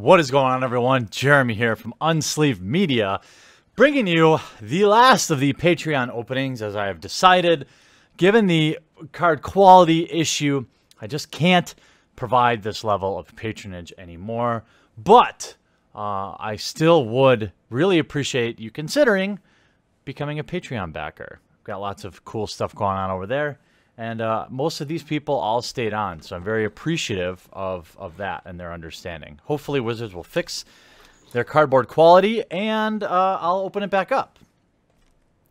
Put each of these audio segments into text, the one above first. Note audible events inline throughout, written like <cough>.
What is going on, everyone? Jeremy here from Unsleeved Media, bringing you the last of the Patreon openings as I have decided, given the card quality issue, I just can't provide this level of patronage anymore. But uh, I still would really appreciate you considering becoming a Patreon backer. Got lots of cool stuff going on over there. And uh, most of these people all stayed on, so I'm very appreciative of, of that and their understanding. Hopefully, Wizards will fix their cardboard quality, and uh, I'll open it back up.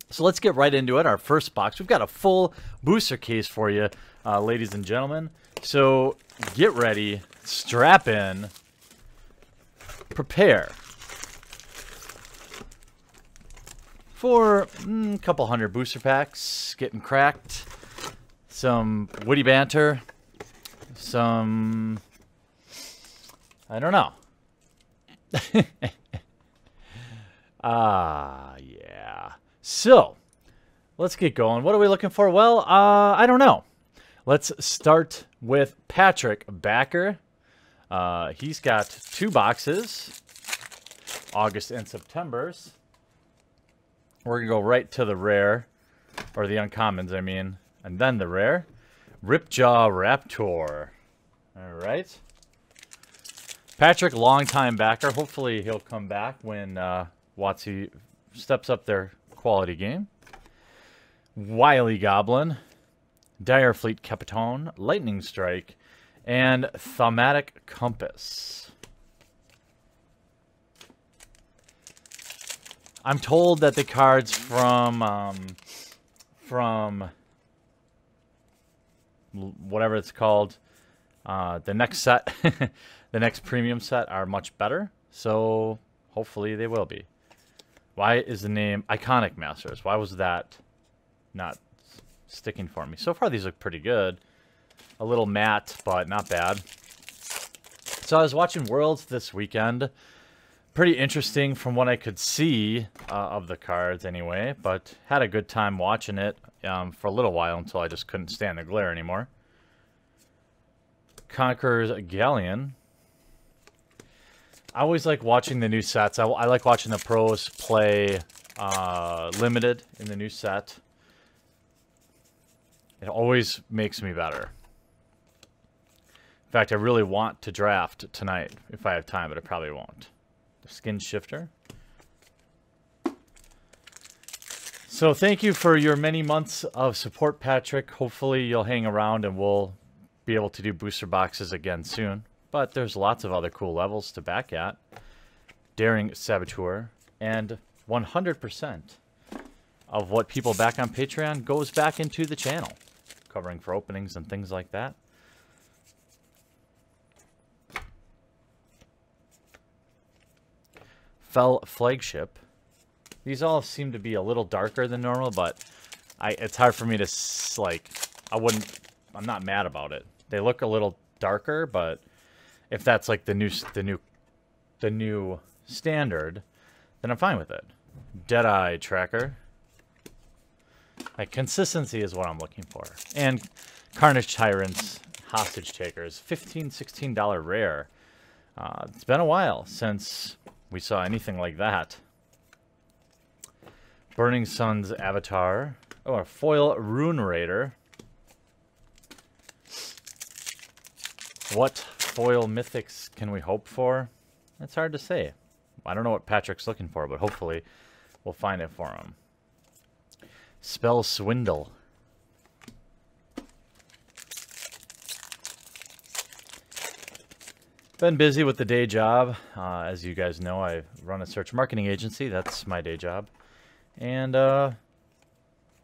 So let's get right into it. Our first box. We've got a full booster case for you, uh, ladies and gentlemen. So get ready, strap in, prepare for mm, a couple hundred booster packs getting cracked some witty banter, some I don't know. <laughs> Ah, uh, yeah. So, let's get going. What are we looking for? Well, uh, I don't know. Let's start with Patrick Backer. Uh, he's got two boxes, August and September's. We're going to go right to the rare, or the uncommons, I mean. And then the rare. Ripjaw Raptor. Alright. Patrick, longtime backer. Hopefully he'll come back when uh, WotC steps up their quality game. Wily Goblin. Dire Fleet Captain. Lightning Strike. And Thaumatic Compass. I'm told that the cards from... Um, from whatever it's called, uh, the next set, <laughs> the next premium set are much better. So hopefully they will be. Why is the name Iconic Masters? Why was that not sticking for me? So far these look pretty good. A little matte, but not bad. So I was watching Worlds this weekend. Pretty interesting from what I could see uh, of the cards anyway, but had a good time watching it um, for a little while until I just couldn't stand the glare anymore. Conqueror's Galleon. I always like watching the new sets. I, I like watching the pros play uh, limited in the new set. It always makes me better. In fact, I really want to draft tonight if I have time, but I probably won't. Skin Shifter. So thank you for your many months of support, Patrick. Hopefully you'll hang around and we'll be able to do booster boxes again soon. But there's lots of other cool levels to back at. Daring Saboteur. And 100% of what people back on Patreon goes back into the channel. Covering for openings and things like that. Fell Flagship. These all seem to be a little darker than normal, but I it's hard for me to, like, I wouldn't, I'm not mad about it. They look a little darker, but if that's like the new, the new, the new standard, then I'm fine with it. Deadeye Tracker. Like, consistency is what I'm looking for. And Carnage Tyrants, Hostage Takers, $15, $16 rare. Uh, it's been a while since we saw anything like that. Burning Sun's Avatar. Oh, a foil Ruin Raider. What foil mythics can we hope for? It's hard to say. I don't know what Patrick's looking for, but hopefully we'll find it for him. Spell Swindle. Been busy with the day job. Uh, as you guys know, I run a search marketing agency. That's my day job. And uh,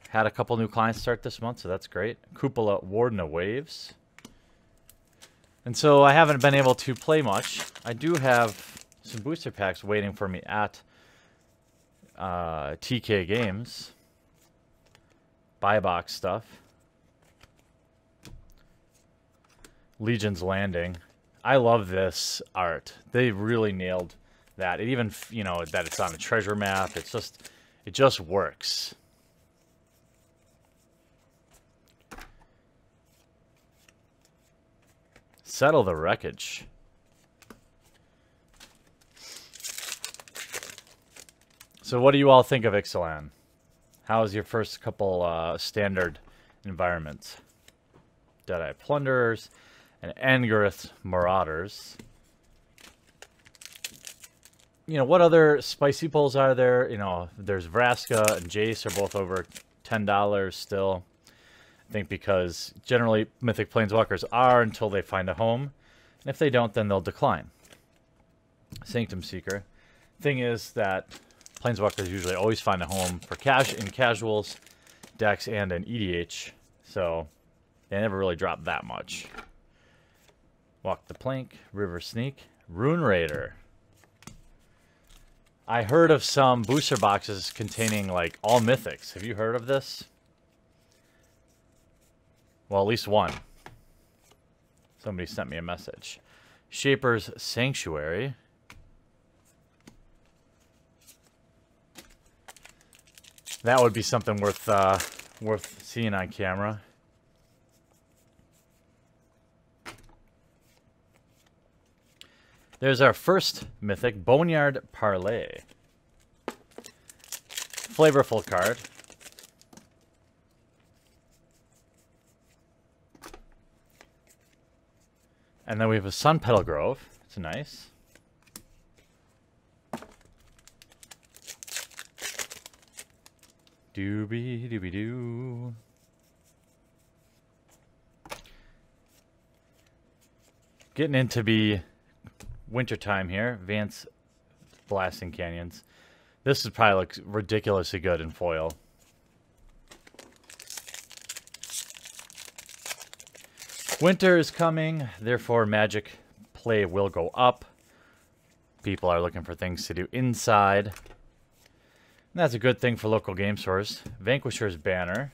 had a couple new clients start this month, so that's great. Kopala Warden of Waves. And so I haven't been able to play much. I do have some booster packs waiting for me at uh, TK Games. Buy box stuff. Legion's Landing. I love this art. They really nailed that. It even, you know, that it's on a treasure map. It's just, it just works. Settle the wreckage. So what do you all think of Ixalan? How was your first couple uh, standard environments? Deadeye Plunderers and Angrath's Marauders. You know, what other spicy pulls are there? You know, there's Vraska and Jace are both over $10 still. I think because generally Mythic Planeswalkers are until they find a home. And if they don't, then they'll decline. Sanctum Seeker. Thing is that Planeswalkers usually always find a home for cash in casuals, decks, and an EDH. So they never really drop that much. Walk the Plank, River Sneak, Ruin Raider. I heard of some booster boxes containing like all mythics. Have you heard of this? Well, at least one. Somebody sent me a message. Shaper's Sanctuary. That would be something worth uh, worth seeing on camera. There's our first mythic, Boneyard Parlay. Flavorful card. And then we have a Sunpetal Grove. It's nice. Doobie doobie doo. Getting into be wintertime here. Vance Blasting Cannons. This would probably look ridiculously good in foil. Winter is coming, therefore magic play will go up. People are looking for things to do inside. And that's a good thing for local game stores. Vanquisher's Banner.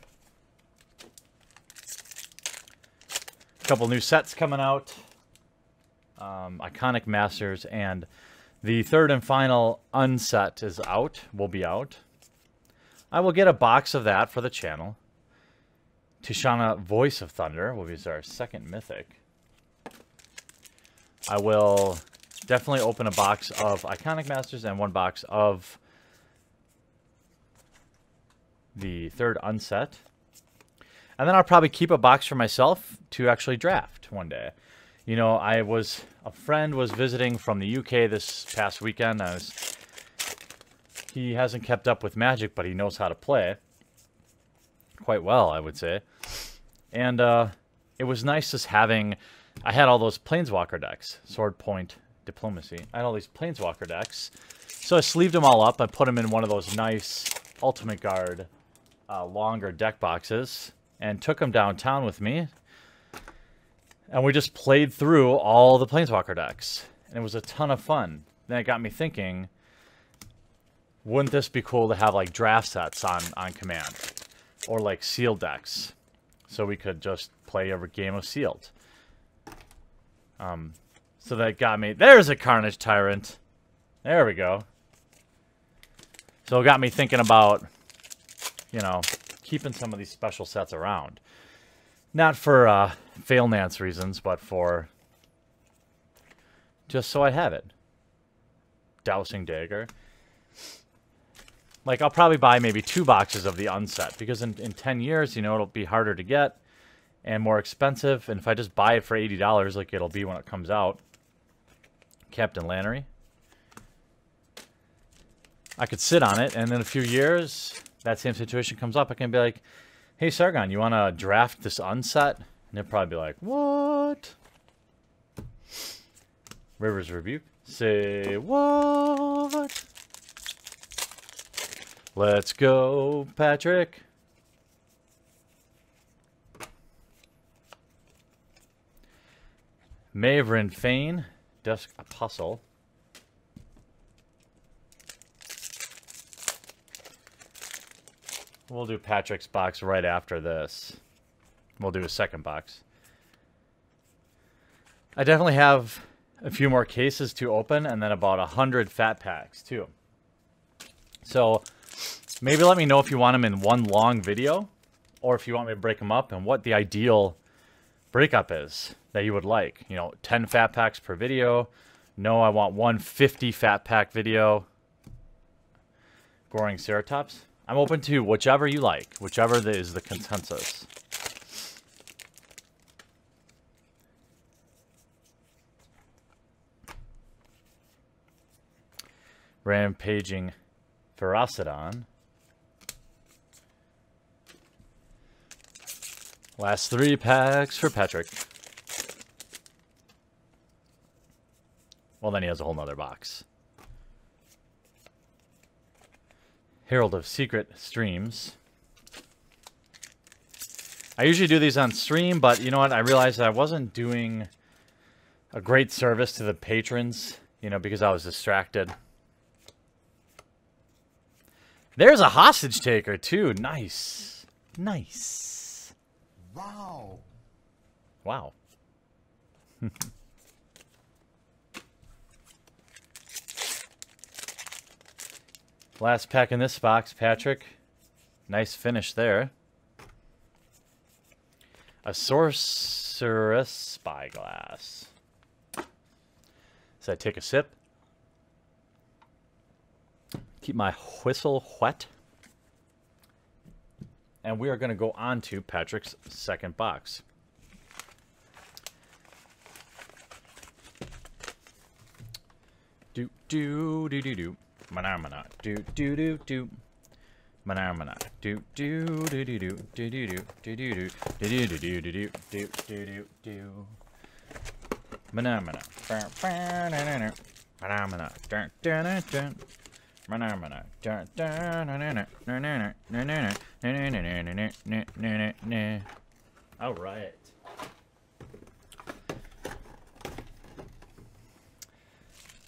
A couple new sets coming out. Um, Iconic Masters and the third and final unset is out, will be out. I will get a box of that for the channel. Tishana Voice of Thunder will be our second mythic. I will definitely open a box of Iconic Masters and one box of the third unset. And then I'll probably keep a box for myself to actually draft one day. You know, I was, a friend was visiting from the UK this past weekend. I was, he hasn't kept up with Magic, but he knows how to play quite well, I would say. And uh, it was nice just having, I had all those Planeswalker decks, Sword Point, Diplomacy. I had all these Planeswalker decks. So I sleeved them all up. I put them in one of those nice Ultimate Guard uh, longer deck boxes and took them downtown with me. And we just played through all the Planeswalker decks. And it was a ton of fun. Then it got me thinking, wouldn't this be cool to have like draft sets on, on command? Or like sealed decks. So we could just play a game of sealed. Um, so that got me... There's a Carnage Tyrant. There we go. So it got me thinking about you know, keeping some of these special sets around. Not for uh, fail Nance reasons, but for just so I have it. Dowsing Dagger. Like, I'll probably buy maybe two boxes of the unset, because in, in 10 years, you know, it'll be harder to get and more expensive. And if I just buy it for $80, like it'll be when it comes out. Captain Lannery. I could sit on it, and in a few years, that same situation comes up, I can be like, hey, Sargon, you want to draft this unset? And they'll probably be like, what? Rivers Rebuke. Say what? Let's go, Patrick. Mavren Fein, Dusk Apostle. We'll do Patrick's box right after this. We'll do a second box. I definitely have a few more cases to open and then about a 100 fat packs too. So maybe let me know if you want them in one long video or if you want me to break them up and what the ideal breakup is that you would like. You know, 10 fat packs per video. No, I want 150 fat pack video. Goring Ceratops. I'm open to whichever you like, whichever is the consensus. Rampaging Ferocidon. Last three packs for Patrick. Well, then he has a whole nother box. Herald of Secret Streams. I usually do these on stream, but you know what? I realized I wasn't doing a great service to the patrons, you know, because I was distracted. There's a hostage taker, too. Nice. Nice. Wow. Wow. <laughs> Last pack in this box, Patrick. Nice finish there. A Sorcerous Spyglass. So I take a sip. Keep my whistle wet. And we are going to go on to Patrick's second box. Do, do, do, do, do. Manar. Do, do, do, do. Manar. Do, do, do, do, do. Do, do, do, do, do, do. Do, do, do, do, do, do. Do, do, do, do. Manar, all right.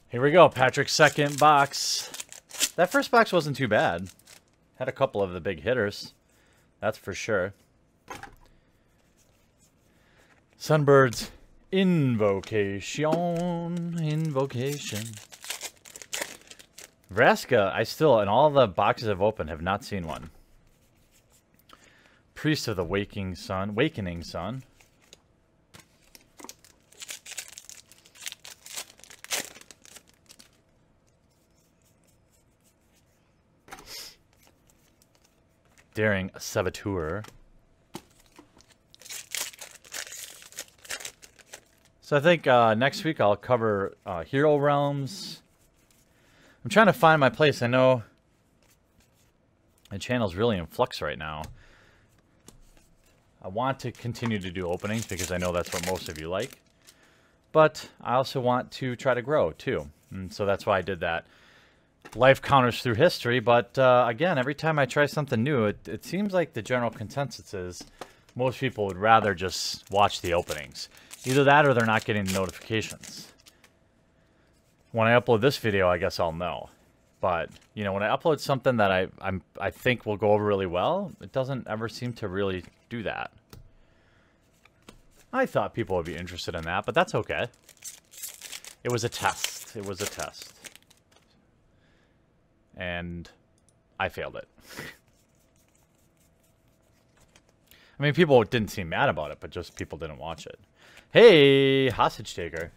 Here we go, Patrick's second box. That first box wasn't too bad. Had a couple of the big hitters. That's for sure. Sunbird's Invocation. Invocation. Vraska, I still, in all the boxes I've opened, have not seen one. Priest of the Waking Sun. Wakening Sun. Daring Saboteur. So I think uh, next week I'll cover uh, Hero Realms. I'm trying to find my place. I know my channel's really in flux right now. I want to continue to do openings because I know that's what most of you like. But I also want to try to grow too. And so that's why I did that life counters through history, but uh, again, every time I try something new, it, it seems like the general consensus is most people would rather just watch the openings. Either that or they're not getting the notifications. When I upload this video, I guess I'll know. But, you know, when I upload something that I, I'm, I think will go over really well, it doesn't ever seem to really do that. I thought people would be interested in that, but that's okay. It was a test. It was a test and I failed it. <laughs> I mean, people didn't seem mad about it, but just people didn't watch it. Hey, hostage taker.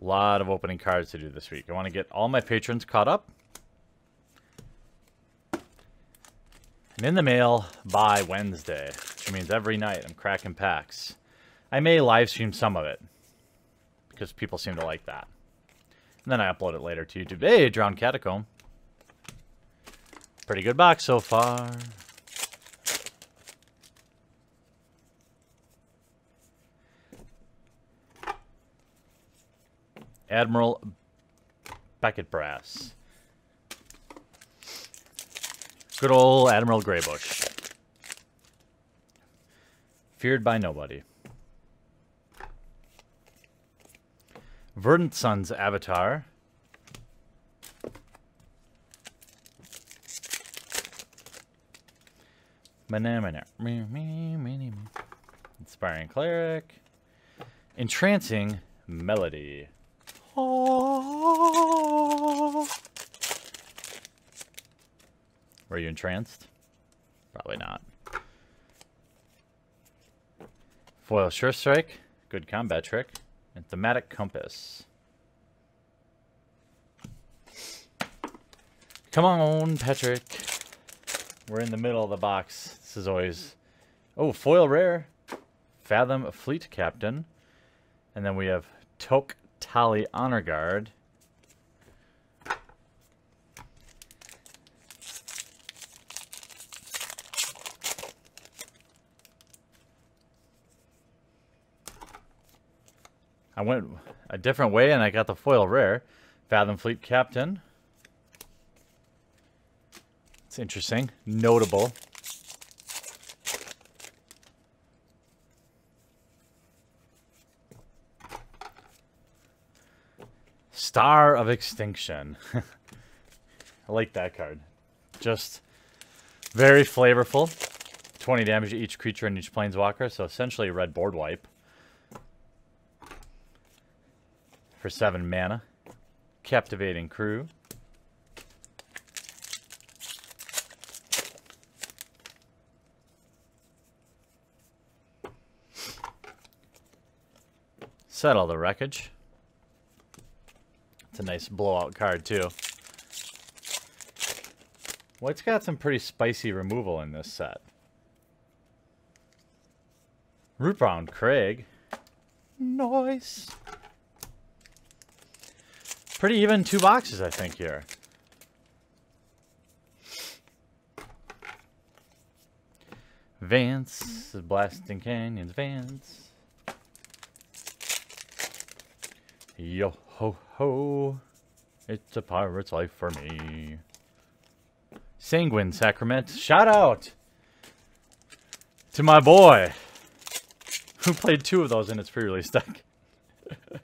A lot of opening cards to do this week. I want to get all my patrons caught up. And in the mail by Wednesday, which means every night I'm cracking packs. I may live stream some of it because people seem to like that. And then I upload it later to YouTube. Hey, Drowned Catacomb. Pretty good box so far. Admiral Beckett Brass. Good old Admiral Greybush. Feared by nobody. Verdant Sun's avatar. Inspiring Cleric. Entrancing Melody. Were you entranced? Probably not. Foil Sure Strike. Good combat trick. And Thaumatic Compass. Come on, Patrick. We're in the middle of the box. This is always... Oh, foil rare. Fathom Fleet Captain. And then we have Tok Tali Honor Guard. I went a different way and I got the foil rare. Fathom Fleet Captain. It's interesting. Notable. Star of Extinction. <laughs> I like that card. Just very flavorful. 20 damage to each creature and each planeswalker, so essentially a red board wipe. For 7 mana. Captivating Crew. Settle the wreckage. It's a nice blowout card, too. White's got some pretty spicy removal in this set. Rootbound Crag. Nice. Pretty even two boxes, I think, here. Vance, Blasting Cannons, Vance. Yo ho ho, it's a pirate's life for me. Sanguine Sacrament, shout out to my boy who played two of those in its pre-release deck. <laughs>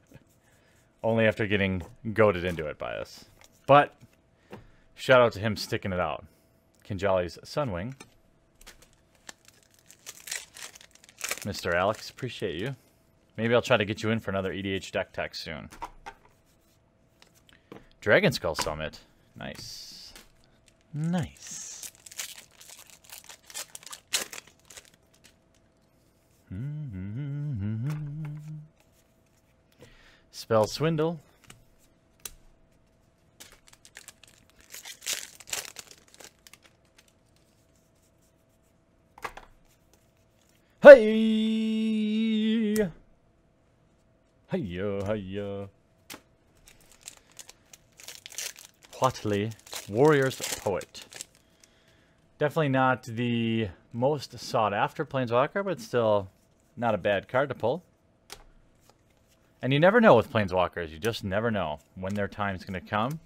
Only after getting goaded into it by us. But, shout out to him sticking it out. Kinjali's Sunwing. Mr. Alex, appreciate you. Maybe I'll try to get you in for another EDH deck tech soon. Dragon Skull Summit. Nice. Nice. <laughs> Spell Swindle. Hey! Hiya, hiya. Huatli, Warrior's Poet. Definitely not the most sought after Planeswalker, but still not a bad card to pull. And you never know with Planeswalkers. You just never know when their time's going to come.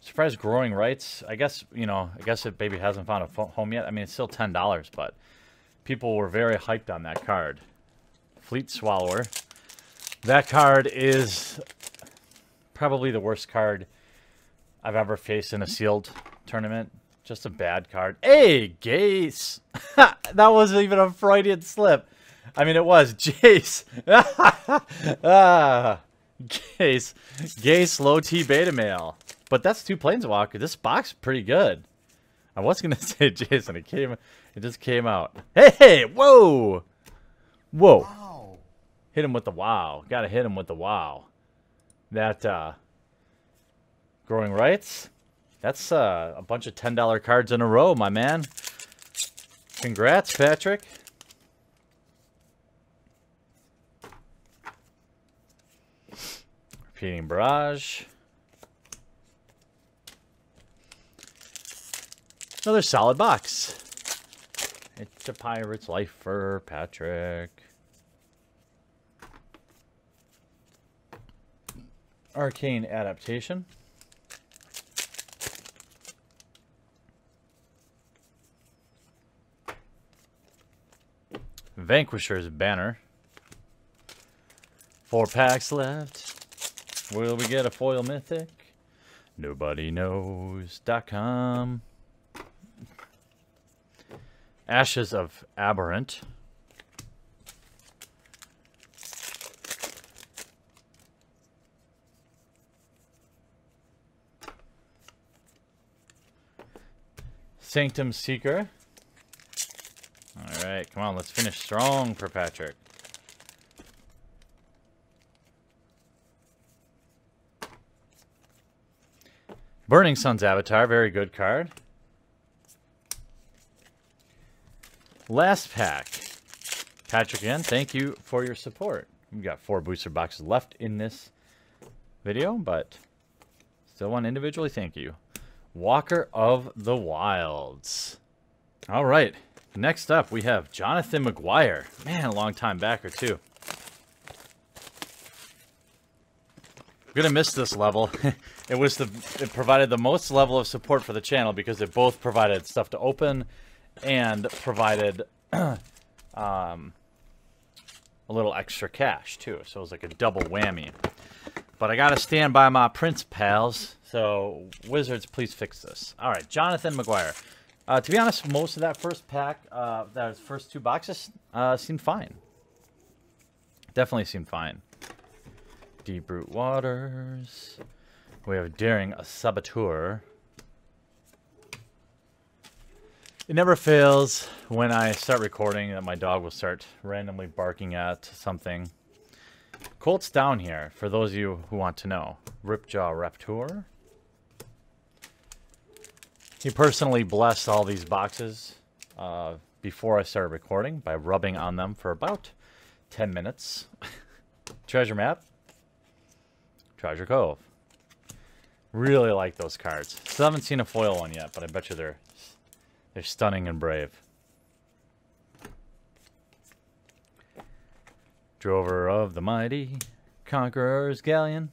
Surprised growing rites. I guess, you know, I guess if baby hasn't found a home yet. I mean, it's still $10, but people were very hyped on that card. Fleet Swallower. That card is probably the worst card I've ever faced in a sealed tournament. Just a bad card. Hey, Jace! <laughs> that wasn't even a Freudian slip. I mean, it was. <laughs> Jace! ah, Jace. Jace, low T beta male. But that's two Planeswalker. This box is pretty good. I was going <laughs> to say Jason. It came... It just came out. Hey, hey! Whoa! Whoa. Wow. Hit him with the wow. Gotta hit him with the wow. That, uh... Growing Rites? That's uh, a bunch of $10 cards in a row, my man. Congrats, Patrick. Repeating Barrage. Another solid box. It's a pirate's life for Patrick. Arcane Adaptation. Vanquisher's banner. Four packs left. Will we get a foil mythic? Nobody knows.com. Ashes of Abhorrent. Sanctum Seeker. All right, come on, let's finish strong for Patrick. Burning Sun's Avatar, very good card. Last pack. Patrick again, thank you for your support. We've got four booster boxes left in this video, but still want individually thank you. Walker of the Wilds. All right, next up we have Jonathan McGuire. Man, a long time backer too. I'm gonna miss this level. <laughs> it was the it provided the most level of support for the channel because it both provided stuff to open and provided <clears throat> um, a little extra cash too. So it was like a double whammy. But I gotta stand by my Prince pals. So Wizards, please fix this. All right, Jonathan McGuire. Uh, to be honest, most of that first pack, uh, that first two boxes, uh, seemed fine. Definitely seemed fine. Deep Root Waters. We have Daring a Saboteur. It never fails when I start recording that my dog will start randomly barking at something. Colt's down here, for those of you who want to know. Ripjaw Raptor. He personally blessed all these boxes uh, before I started recording by rubbing on them for about 10 minutes. <laughs> Treasure Map. Treasure Cove. Really like those cards. Still haven't seen a foil one yet, but I bet you they're they're stunning and brave. Drover of the mighty, Conqueror's Galleon.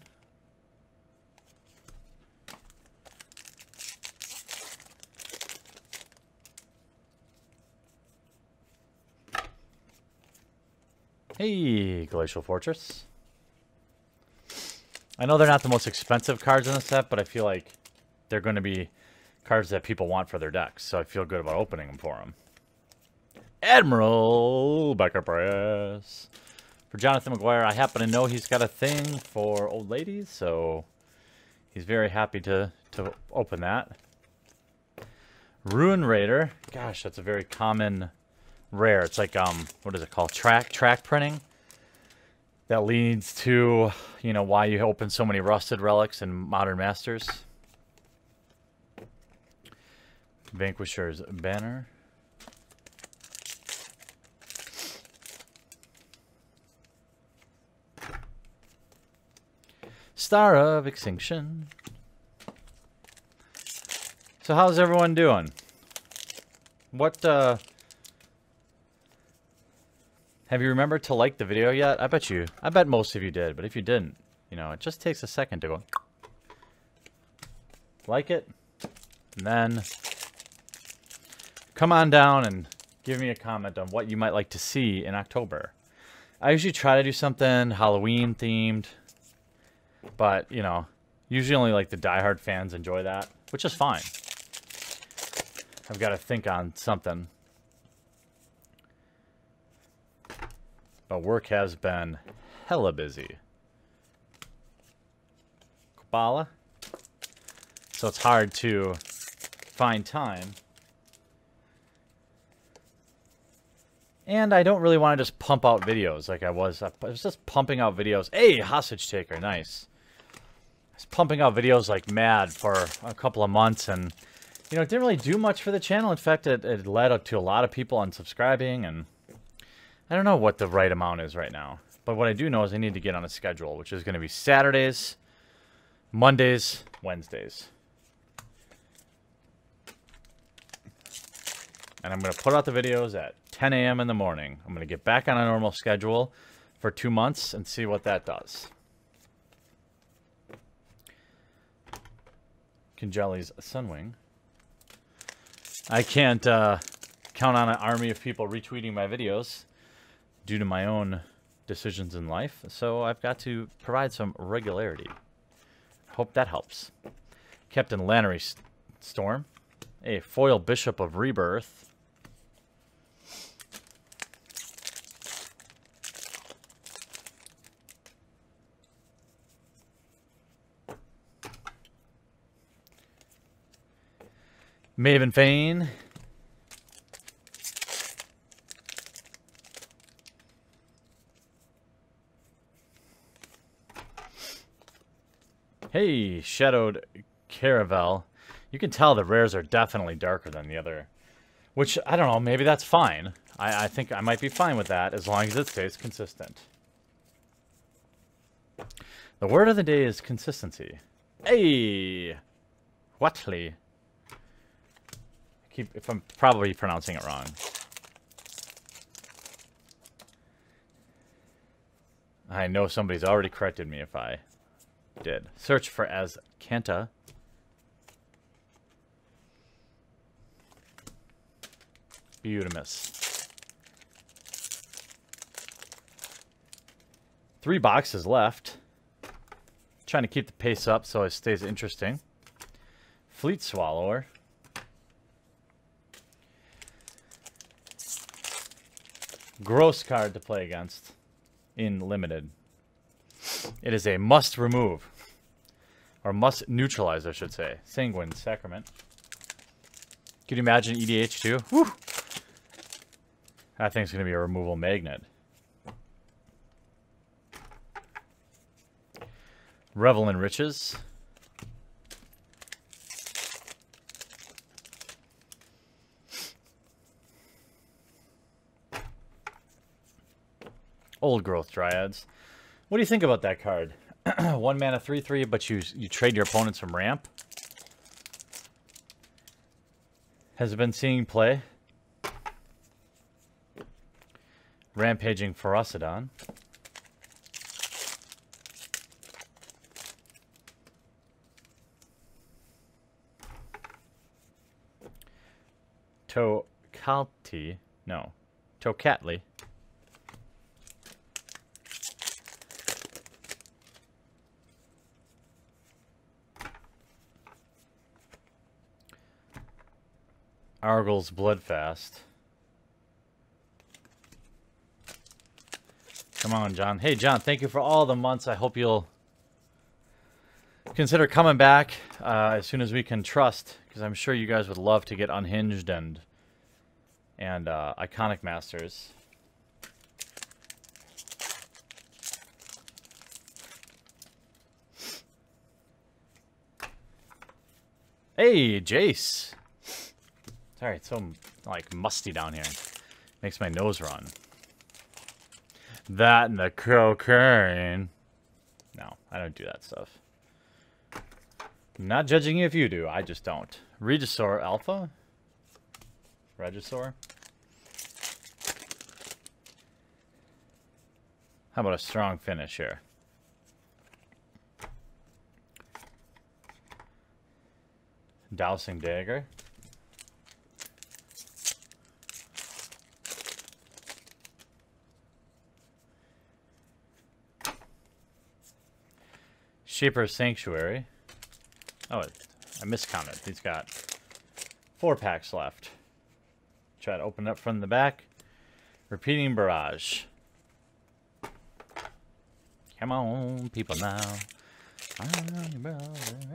Hey, Glacial Fortress. I know they're not the most expensive cards in the set, but I feel like they're going to be cards that people want for their decks. So I feel good about opening them for them. Admiral Beckett Brass. For Jonathan McGuire, I happen to know he's got a thing for old ladies, so he's very happy to, to open that. Ruin Raider. Gosh, that's a very common rare. It's like, um, what is it called? Track, track printing that leads to, you know, why you open so many rusted relics and Modern Masters. Vanquisher's Banner. Star of Extinction. So how's everyone doing? What, uh, have you remembered to like the video yet? I bet you. I bet most of you did, but if you didn't, you know, it just takes a second to go like it, and then come on down and give me a comment on what you might like to see in October. I usually try to do something Halloween themed, but, you know, usually only like the diehard fans enjoy that, which is fine. I've got to think on something. But work has been hella busy. Kabbalah. So it's hard to find time. And I don't really want to just pump out videos like I was. I was just pumping out videos. Hey, hostage taker, nice. I was pumping out videos like mad for a couple of months and, you know, it didn't really do much for the channel. In fact, it, it led to a lot of people unsubscribing and I don't know what the right amount is right now. But what I do know is I need to get on a schedule, which is going to be Saturdays, Mondays, Wednesdays. And I'm going to put out the videos at 10 a.m. in the morning. I'm going to get back on a normal schedule for two months and see what that does. Kinjali's Sunwing. I can't uh, count on an army of people retweeting my videos due to my own decisions in life, so I've got to provide some regularity. Hope that helps. Captain Lannery Storm, a foil Bishop of Rebirth. Mavren Fein. Hey, Shadowed Caravel. You can tell the rares are definitely darker than the other. Which, I don't know, maybe that's fine. I, I think I might be fine with that as long as it stays consistent. The word of the day is consistency. Hey! Huatli. Keep, if I'm probably pronouncing it wrong. I know somebody's already corrected me if I did. Search for as Kanta. Beautimus. Three boxes left. Trying to keep the pace up so it stays interesting. Fleet Swallower. Gross card to play against in Limited. It is a must remove. Or must neutralize, I should say. Sanguine Sacrament. Can you imagine EDH too? Whew. That thing's going to be a removal magnet. Revel in Riches. Old Growth Dryads. What do you think about that card? <clears throat> One mana, three three, but you you trade your opponents from ramp. Has been seeing play. Rampaging Ferocidon. Tocalti. No. Tocatli. Arguel's Bloodfast. Come on, John. Hey, John, thank you for all the months. I hope you'll consider coming back uh, as soon as we can trust, because I'm sure you guys would love to get unhinged and and uh, iconic masters. Hey, Jace. Sorry, it's so like musty down here. Makes my nose run. That and the cocaine. No, I don't do that stuff. Not judging you if you do. I just don't. Regisaur Alpha? Regisaur? How about a strong finish here? Dowsing Dagger. Shaper's Sanctuary. Oh, I miscounted. He's got four packs left. Try to open up from the back. Repeating Barrage. Come on, people now.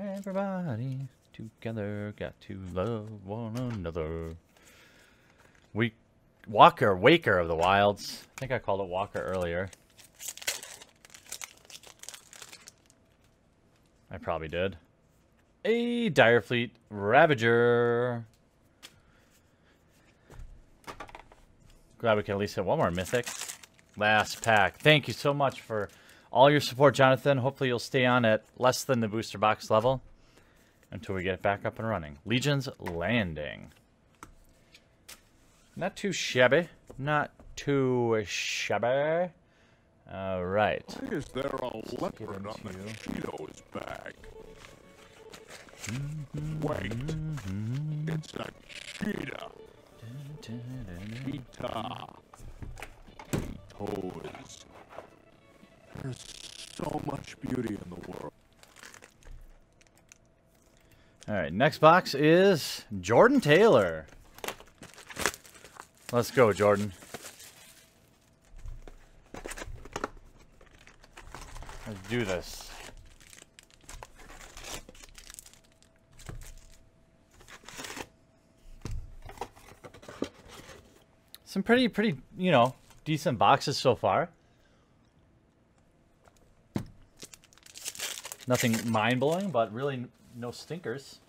Everybody together got to love one another. We Walker, Waker of the Wilds. I think I called it Walker earlier. I probably did. A Direfleet Ravager. Glad we can at least hit one more Mythic. Last pack. Thank you so much for all your support, Jonathan. Hopefully you'll stay on at less than the booster box level until we get back up and running. Legion's Landing. Not too shabby. Not too shabby. All right. Why is there a leopard on the Cheeto's bag? Wait, it's a cheetah. Cheetah. Cheetos. There's so much beauty in the world. All right, next box is Jordan Taylor. Let's go, Jordan. Let's do this. Some pretty, pretty, you know, decent boxes so far. Nothing mind-blowing, but really no stinkers.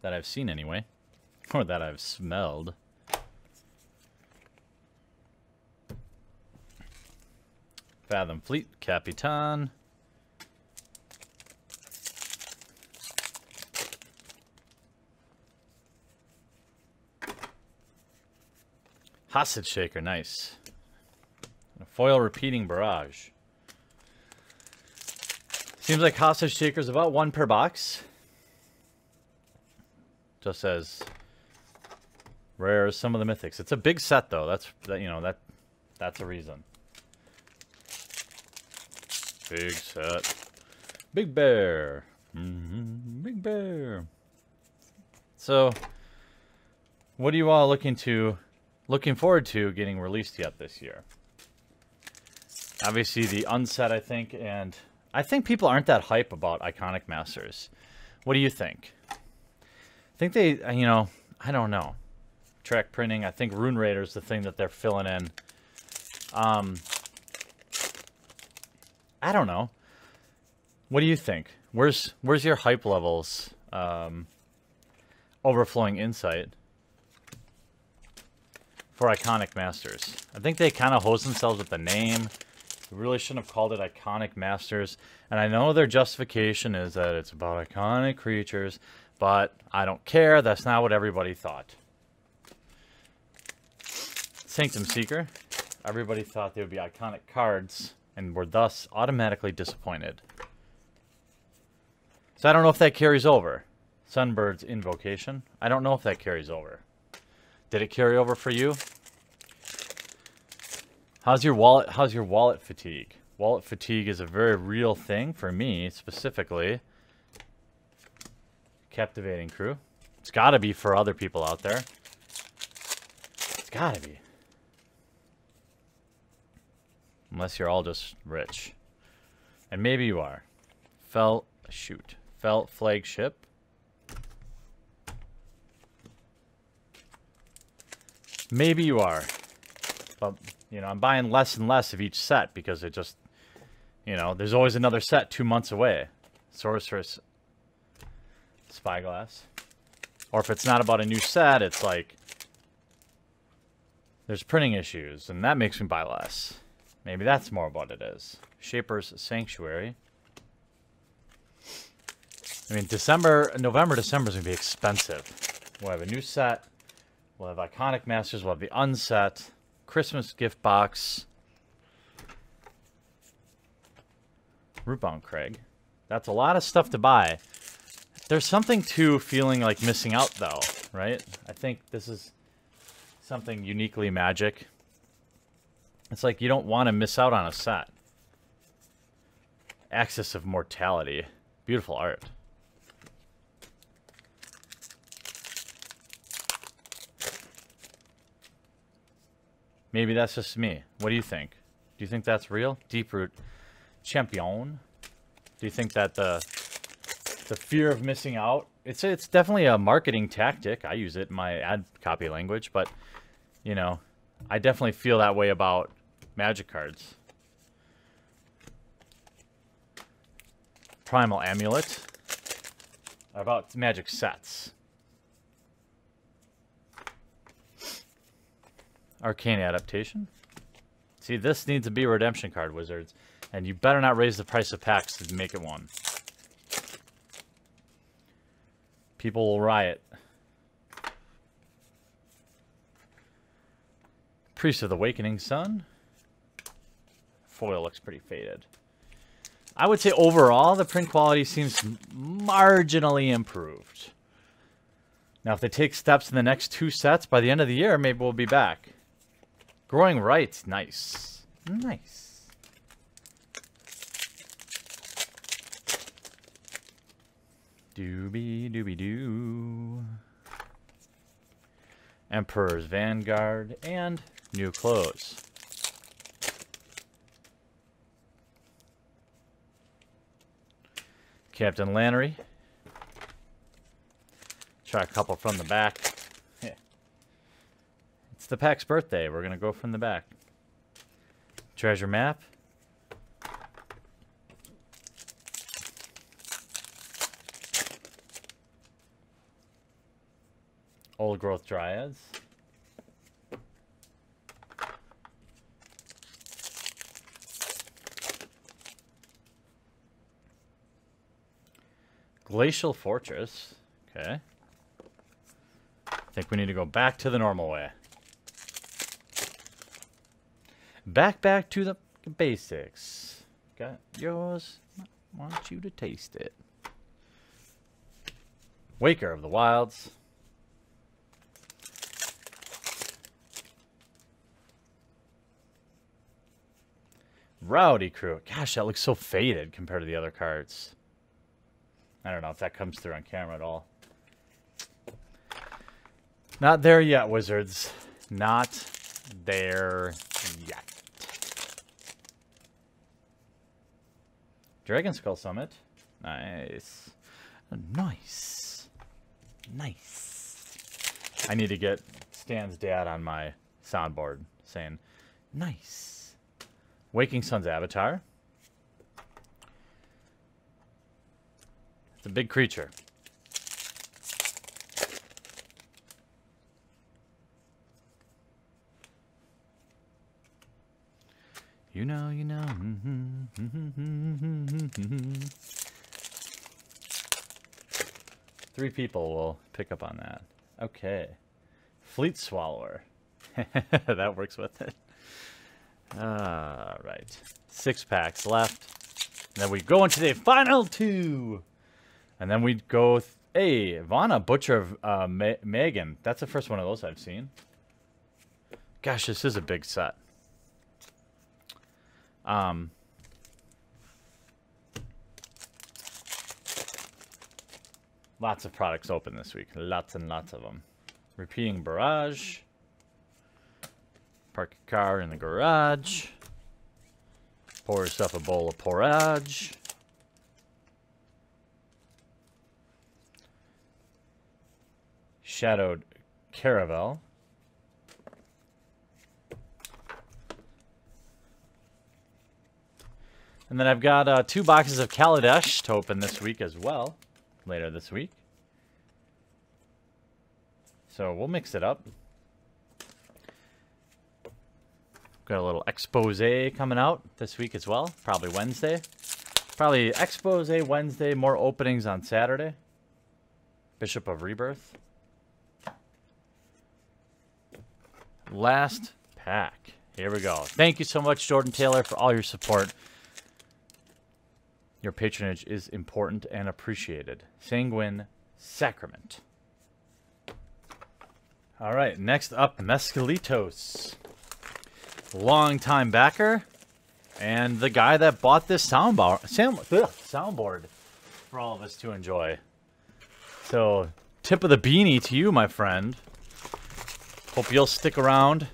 That I've seen anyway. <laughs> Or that I've smelled. Fathom Fleet, Capitan. Hostage Taker, nice. A foil repeating barrage. Seems like Hostage Taker's about one per box. Just as rare as some of the mythics. It's a big set though. That's that you know that that's a reason. Big set. Big bear. Mm -hmm. Big bear. So, what are you all looking to, looking forward to getting released yet this year? Obviously, the unset, I think, and I think people aren't that hype about Iconic Masters. What do you think? I think they, you know, I don't know. Track printing, I think Ruin Raider's the thing that they're filling in. Um, I don't know. What do you think? Where's where's your hype levels? Um, overflowing insight for Iconic Masters. I think they kind of hose themselves with the name. We really shouldn't have called it Iconic Masters. And I know their justification is that it's about iconic creatures, but I don't care. That's not what everybody thought. Sanctum Seeker. Everybody thought they would be iconic cards and were thus automatically disappointed. So I don't know if that carries over. Sunbird's Invocation. I don't know if that carries over. Did it carry over for you? How's your wallet? How's your wallet fatigue? Wallet fatigue is a very real thing for me specifically. Captivating crew. It's got to be for other people out there. It's got to be. Unless you're all just rich. And maybe you are. Felt, shoot. Fell Flagship. Maybe you are. But, you know, I'm buying less and less of each set because it just, you know, there's always another set two months away. Sorcerous Spyglass. Or if it's not about a new set, it's like, there's printing issues, and that makes me buy less. Maybe that's more what it is. Shaper's Sanctuary. I mean, December, November, December is going to be expensive. We'll have a new set. We'll have Iconic Masters. We'll have the unset. Christmas gift box. Rootbound Crag. That's a lot of stuff to buy. There's something to feeling like missing out, though, right? I think this is something uniquely magic. It's like you don't want to miss out on a set. Axis of Mortality. Beautiful art. Maybe that's just me. What do you think? Do you think that's real? Deeproot Champion? Do you think that the the fear of missing out, it's it's definitely a marketing tactic. I use it in my ad copy language, but you know, I definitely feel that way about magic cards. Primal Amulet. About magic sets. Arcane Adaptation. See, this needs to be a redemption card, Wizards. And you better not raise the price of packs to make it one. People will riot. Priest of the Awakening Sun. Foil looks pretty faded. I would say overall, the print quality seems marginally improved. Now, if they take steps in the next two sets, by the end of the year, maybe we'll be back. Growing right. Nice. Nice. Doobie doobie doo. Emperor's Vanguard and new clothes. Captain Lannery. Try a couple from the back It's the pack's birthday. We're going to go from the back. Treasure map. Old growth dryads. Glacial Fortress. Okay. I think we need to go back to the normal way. Back, back to the basics. Got yours. Want you to taste it. Waker of the Wilds. Rowdy Crew. Gosh, that looks so faded compared to the other cards. I don't know if that comes through on camera at all. Not there yet, Wizards. Not there yet. Dragon Skull Summit. Nice. Nice. Nice. I need to get Stan's dad on my soundboard saying, nice. Waking Sun's Avatar. It's a big creature. You know, you know. Mm-hmm, mm-hmm, mm-hmm, Three people will pick up on that. Okay. Fleet Swallower. <laughs> that works with it. All right. Six packs left. And then we go into the final two. And then we'd go, th- hey, Vona, Butcher of uh, Ma- Magan. That's the first one of those I've seen. Gosh, this is a big set. Um, lots of products open this week. Lots and lots of them. Repeating Barrage. Park your car in the garage. Pour yourself a bowl of porridge. Shadowed Caravel. And then I've got uh, two boxes of Kaladesh to open this week as well. Later this week. So we'll mix it up. Got a little expose coming out this week as well. Probably Wednesday. Probably expose Wednesday, more openings on Saturday. Bishop of Rebirth. Last pack. Here we go. Thank you so much, Jordan Taylor, for all your support. Your patronage is important and appreciated. Sanguine Sacrament. All right, next up, Mescalitos. Long-time backer, and the guy that bought this soundbar, sound, ugh, soundboard for all of us to enjoy. So, tip of the beanie to you, my friend. Hope you'll stick around.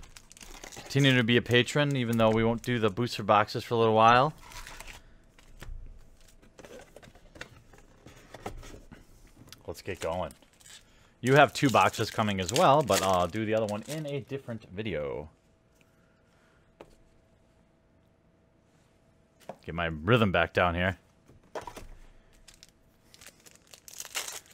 Continue to be a patron, even though we won't do the booster boxes for a little while. Let's get going. You have two boxes coming as well, but I'll do the other one in a different video. Get my rhythm back down here.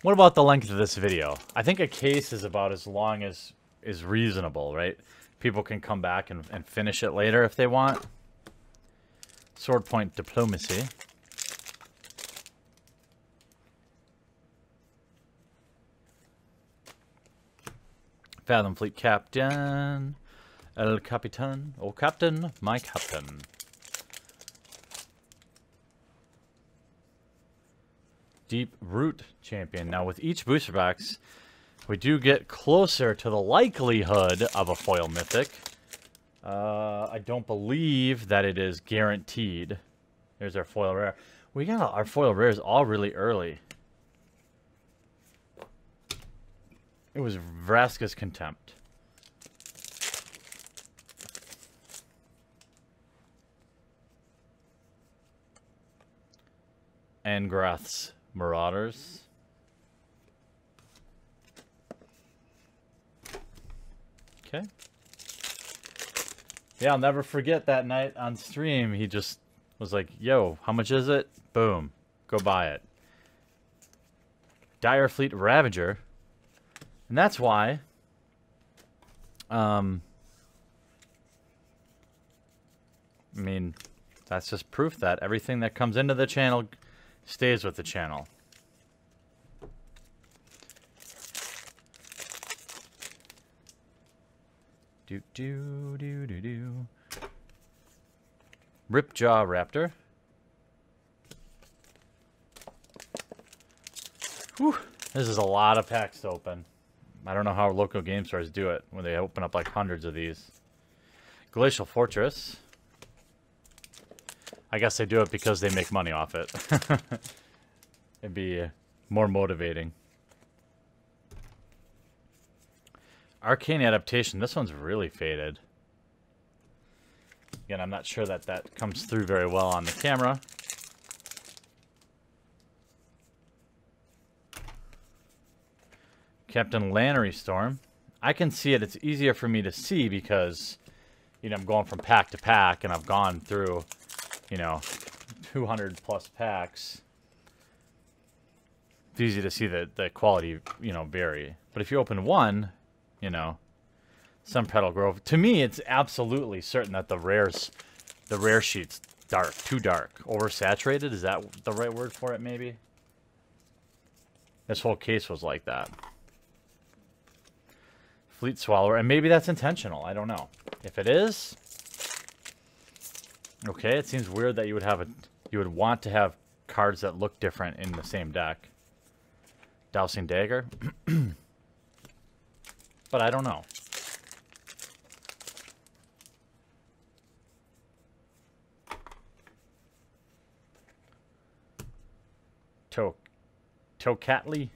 What about the length of this video? I think a case is about as long as is reasonable, right? People can come back and, and finish it later if they want. Sword point diplomacy. Fathom Fleet Captain. El Capitan. Oh, Captain. My Captain. Deep Root Champion. Now, with each booster box, we do get closer to the likelihood of a foil mythic. Uh, I don't believe that it is guaranteed. There's our foil rare. We got our foil rares all really early. It was Vraska's Contempt. Angrath's Marauders. Okay. Yeah, I'll never forget that night on stream. He just was like, yo, how much is it? Boom. Go buy it. Dire Fleet Ravager. And that's why um I mean, that's just proof that everything that comes into the channel stays with the channel. Do do do do do. Ripjaw Raptor. Whew. This is a lot of packs to open. I don't know how local game stores do it when they open up like hundreds of these. Glacial Fortress. I guess they do it because they make money off it. <laughs> It'd be more motivating. Arcane Adaptation. This one's really faded. Again, I'm not sure that that comes through very well on the camera. Captain Lannery Storm. I can see it. It's easier for me to see because, you know, I'm going from pack to pack and I've gone through, you know, 200 plus packs. It's easy to see the, the quality, you know, vary. But if you open one, you know, Sunpetal Grove, to me, it's absolutely certain that the rares, the rare sheet's dark, too dark, oversaturated. Is that the right word for it? Maybe. This whole case was like that. Fleet Swallower, and maybe that's intentional. I don't know. If it is, okay. It seems weird that you would have a, you would want to have cards that look different in the same deck. Dowsing Dagger, <clears throat> but I don't know. To Tocatli.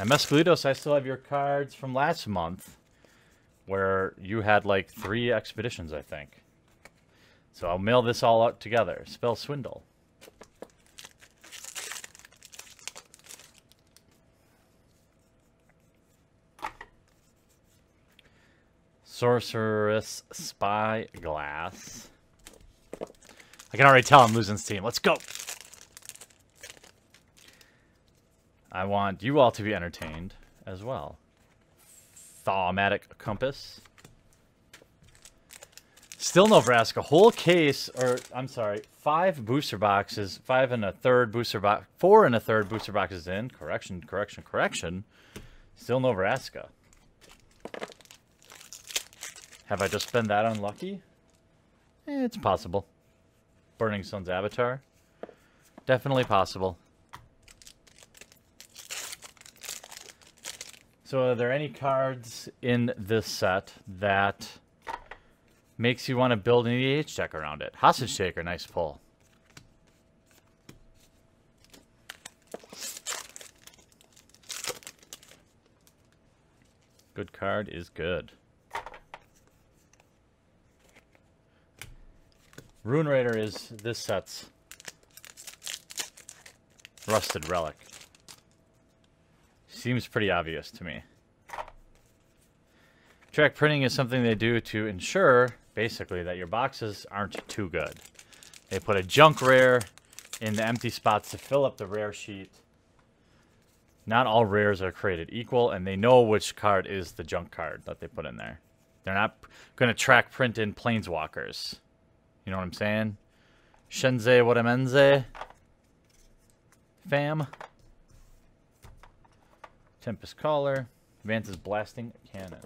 And Mescalitos, I still have your cards from last month, where you had like three expeditions, I think. So I'll mail this all out together. Spell Swindle. Sorcerous Spyglass. I can already tell I'm losing steam. Let's go. I want you all to be entertained as well. Thaumatic Compass. Still no Vraska. Whole case, or I'm sorry, five booster boxes, five and a third booster box, four and a third booster boxes in. Correction, correction, correction. Still no Vraska. Have I just been that unlucky? Eh, it's possible. Burning Sun's Avatar. Definitely possible. So are there any cards in this set that makes you want to build an EDH deck around it? Hostage Taker, nice pull. Good card is good. Ruin Raider is this set's Rusted Relic. Seems pretty obvious to me. Track printing is something they do to ensure, basically, that your boxes aren't too good. They put a junk rare in the empty spots to fill up the rare sheet. Not all rares are created equal, and they know which card is the junk card that they put in there. They're not going to track print in Planeswalkers. You know what I'm saying? Shenze Whatamenze. Fam. Tempest Caller. Vance's Blasting Cannon.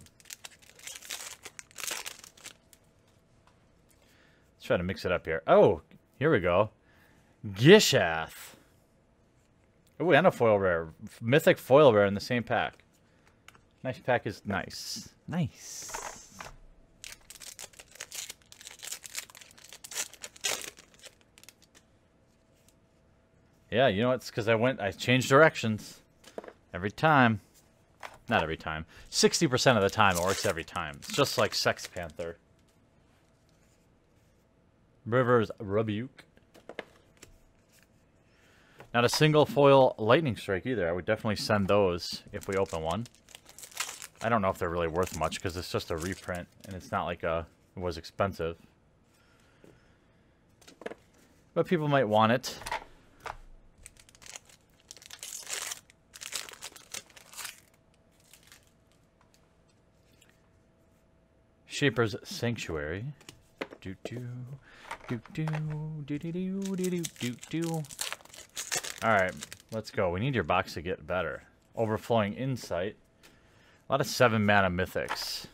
Let's try to mix it up here. Oh, here we go. Gishath. Oh, and a foil rare. Mythic foil rare in the same pack. Nice pack is nice. Nice. Yeah, you know, it's because I went, I changed directions. Every time. Not every time. 60% of the time, it works every time. It's just like Sex Panther. River's Rebuke. Not a single foil Lightning Strike either. I would definitely send those if we open one. I don't know if they're really worth much because it's just a reprint and it's not like a it was expensive. But people might want it. Shaper's Sanctuary. Do do do do do do do do do do. All right, let's go. We need your box to get better. Overflowing Insight. A lot of seven mana mythics.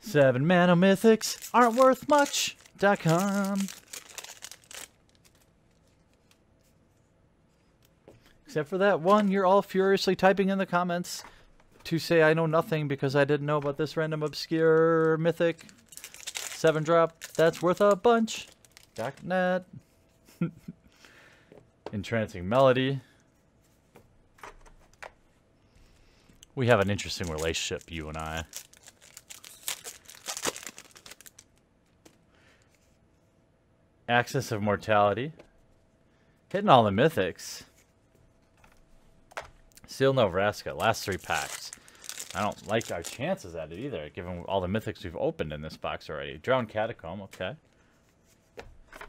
Seven mana mythics aren't worth much. Dot com. Except for that one you're all furiously typing in the comments to say I know nothing because I didn't know about this random obscure mythic seven drop that's worth a bunch. .net. <laughs> Entrancing melody. We have an interesting relationship, you and I. Axis of Mortality. Hitting all the mythics. Seal Novraska, last three packs. I don't like our chances at it either, given all the mythics we've opened in this box already. Drowned Catacomb, okay.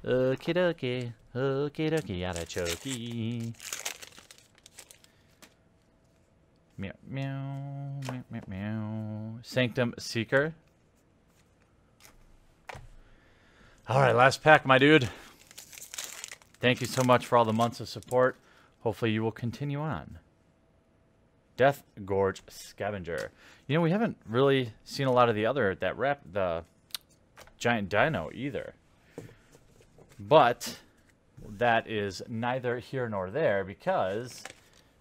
Okie dokie, okie dokie, artichoke. Meow, meow, meow, meow, meow. Sanctum Seeker. Alright, last pack, my dude. Thank you so much for all the months of support. Hopefully you will continue on. Death Gorge Scavenger. You know, we haven't really seen a lot of the other, that rap, the Giant Dino either. But that is neither here nor there because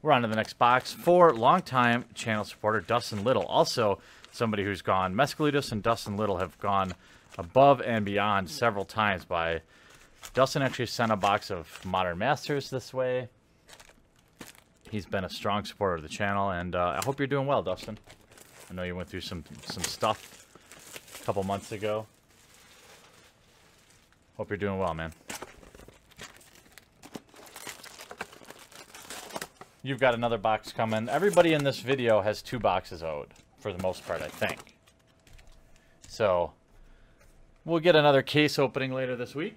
we're on to the next box. For longtime channel supporter Dustin Little, also somebody who's gone, Mescalitos and Dustin Little have gone above and beyond several times by Dustin actually sent a box of Modern Masters this way. He's been a strong supporter of the channel, and uh, I hope you're doing well, Dustin. I know you went through some some stuff a couple months ago. Hope you're doing well, man. You've got another box coming. Everybody in this video has two boxes owed, for the most part, I think. So, we'll get another case opening later this week.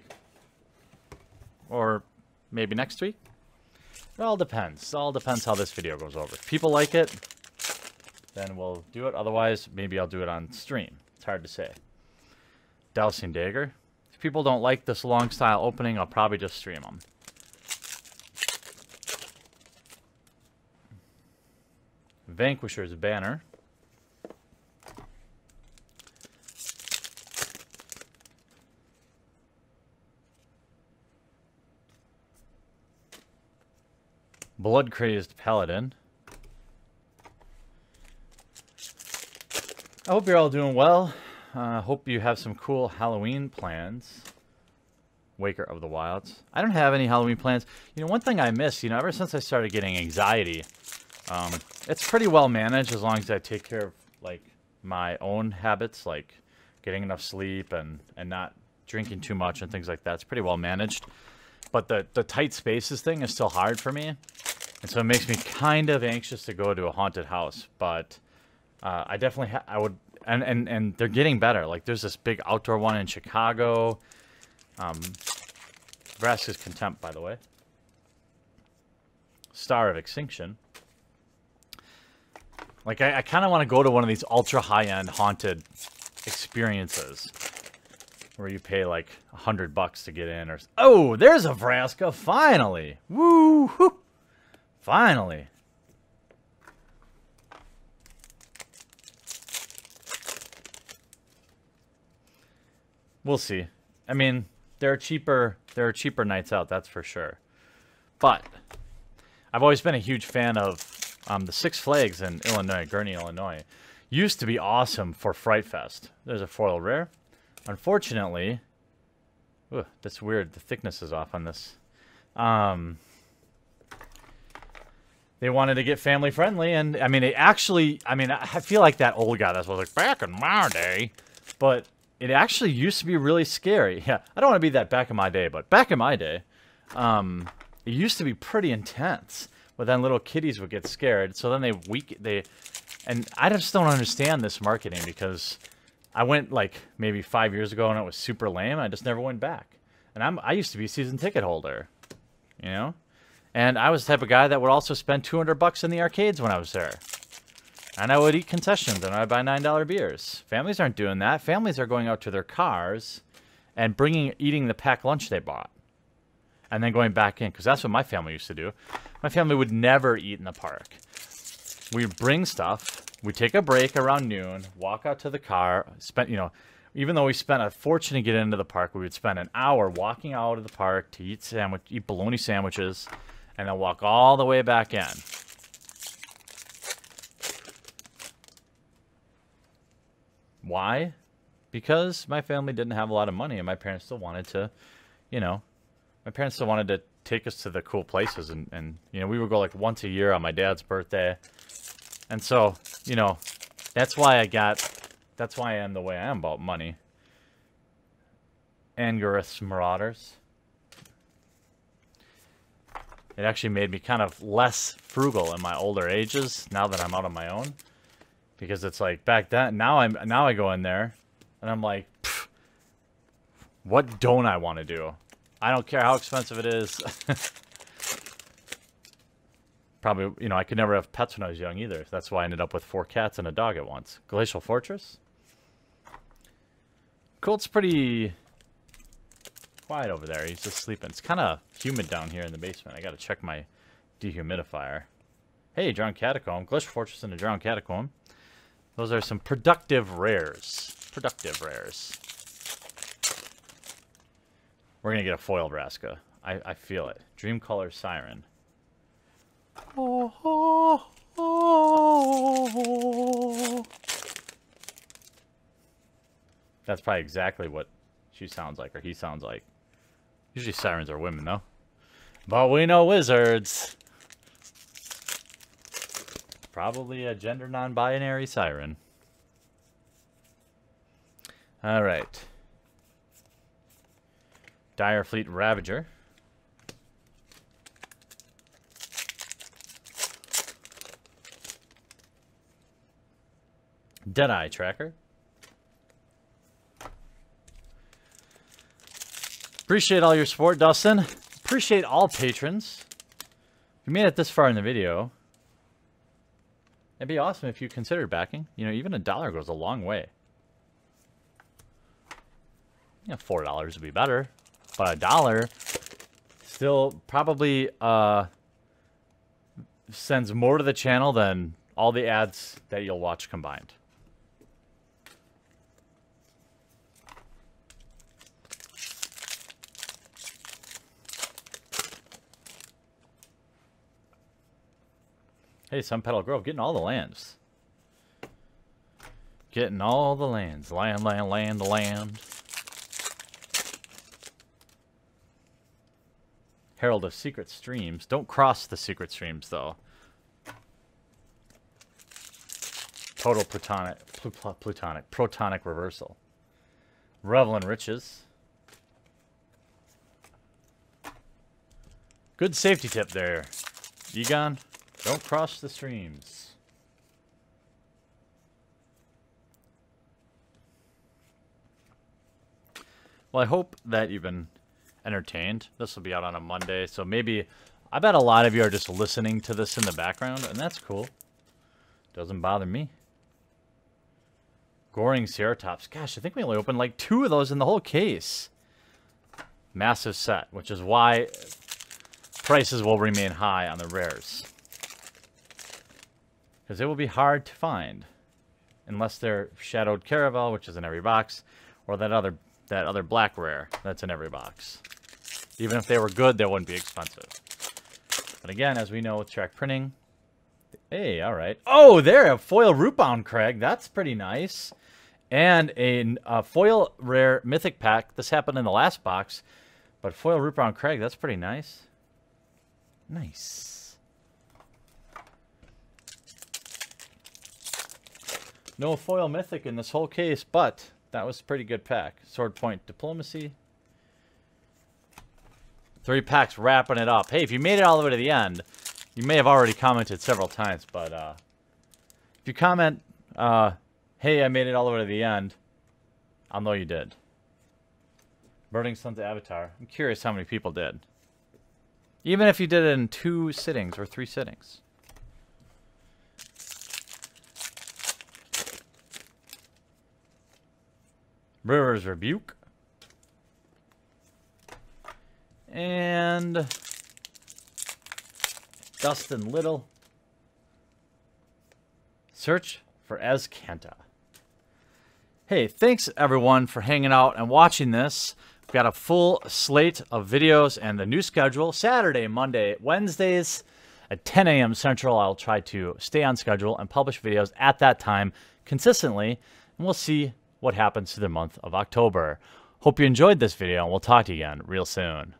Or maybe next week. It all depends. It all depends how this video goes over. If people like it, then we'll do it. Otherwise, maybe I'll do it on stream. It's hard to say. Dowsing Dagger. If people don't like this long style opening, I'll probably just stream them. Vanquisher's Banner. Blood Crazed Paladin. I hope you're all doing well. I uh, hope you have some cool Halloween plans. Waker of the Wilds. I don't have any Halloween plans. You know, one thing I miss, you know, ever since I started getting anxiety, um, it's pretty well managed as long as I take care of, like, my own habits, like getting enough sleep and, and not drinking too much and things like that. It's pretty well managed. But the, the tight spaces thing is still hard for me. And so it makes me kind of anxious to go to a haunted house. But uh, I definitely, I would, and, and, and they're getting better. Like there's this big outdoor one in Chicago. Um, Vraska's Contempt, by the way. Star of Extinction. Like, I, I kind of want to go to one of these ultra high-end haunted experiences where you pay like a hundred bucks to get in or oh there's a Vraska finally woo -hoo. Finally. We'll see. I mean there are cheaper there are cheaper nights out that's for sure. But I've always been a huge fan of um, the Six Flags in Illinois Gurnee Illinois. Used to be awesome for Fright Fest. There's a foil rare. Unfortunately, ooh, that's weird. The thickness is off on this. Um, they wanted to get family friendly, and I mean, it actually, I mean, I feel like that old guy that was like back in my day, but it actually used to be really scary. <laughs> Yeah, I don't want to be that back in my day, but back in my day, um, it used to be pretty intense. but then little kitties would get scared. So then they weak they, and I just don't understand this marketing because I went like maybe five years ago and it was super lame. I just never went back. And I'm I used to be a season ticket holder, you know, and I was the type of guy that would also spend 200 bucks in the arcades when I was there. And I would eat concessions and I'd buy $9 beers. Families aren't doing that. Families are going out to their cars and bringing, eating the packed lunch they bought. And then going back in, because that's what my family used to do. My family would never eat in the park. We'd bring stuff, we'd take a break around noon, walk out to the car, spend, you know, even though we spent a fortune to get into the park, we would spend an hour walking out of the park to eat sandwich, eat bologna sandwiches, and then walk all the way back in. Why? Because my family didn't have a lot of money and my parents still wanted to, you know, my parents still wanted to take us to the cool places and, and you know, we would go like once a year on my dad's birthday. And so, you know, that's why I got, that's why I am the way I am about money. Angrath's Marauders. It actually made me kind of less frugal in my older ages now that I'm out on my own. Because it's like back then now i'm now i go in there and i'm like what don't i want to do? I don't care how expensive it is. <laughs> Probably you know i could never have pets when i was young either. That's why i ended up with four cats and a dog at once. Glacial fortress? Colt's pretty quiet over there he's just sleeping it's kind of humid down here in the basement i gotta check my dehumidifier hey drowned catacomb Glacial fortress and a drowned catacomb those are some productive rares. Productive rares. We're going to get a foil Vraska. I, I feel it. Dreamcaller Siren. Oh, oh, oh. That's probably exactly what she sounds like, or he sounds like. Usually sirens are women, though. But we know wizards. Probably a gender non-binary siren. All right. Dire Fleet Ravager. Deadeye Tracker. Appreciate all your support, Dustin. Appreciate all patrons. If you made it this far in the video, It'd be awesome if you considered backing. You know, even a dollar goes a long way. Yeah, four dollars would be better, but a dollar still probably uh, sends more to the channel than all the ads that you'll watch combined. Hey, Sunpetal Grove, getting all the lands. Getting all the lands. Land, land, land, land. Herald of Secret Streams. Don't cross the Secret Streams, though. Total Plutonic, pl Plutonic, Protonic Reversal. Revel in Riches. Good safety tip there, Egon. Don't cross the streams. Well, I hope that you've been entertained. This will be out on a Monday, so maybe... I bet a lot of you are just listening to this in the background, and that's cool. Doesn't bother me. Goring Ceratops. Gosh, I think we only opened like two of those in the whole case. Massive set, which is why prices will remain high on the rares. Because it will be hard to find. Unless they're Shadowed Caravel, which is in every box, or that other that other black rare that's in every box. Even if they were good, they wouldn't be expensive. But again, as we know with track printing, hey, all right. Oh, there, a foil Rootbound Crag. That's pretty nice. And a, a foil rare mythic pack. This happened in the last box. But foil Rootbound Crag. that's pretty nice. Nice. No foil mythic in this whole case, but that was a pretty good pack. Sword Point Diplomacy. Three packs wrapping it up. Hey, if you made it all the way to the end, You may have already commented several times, but uh, if you comment, uh, hey, I made it all the way to the end, I'll know you did. Burning Sun's Avatar. I'm curious how many people did. Even if you did it in two sittings or three sittings. River's Rebuke. And Dustin Little. Search for Azcanta. Hey, thanks everyone for hanging out and watching this. We've got a full slate of videos and the new schedule Saturday, Monday, Wednesdays at 10 a.m. Central. I'll try to stay on schedule and publish videos at that time consistently, and we'll see what happens to the month of October. Hope you enjoyed this video, and we'll talk to you again real soon.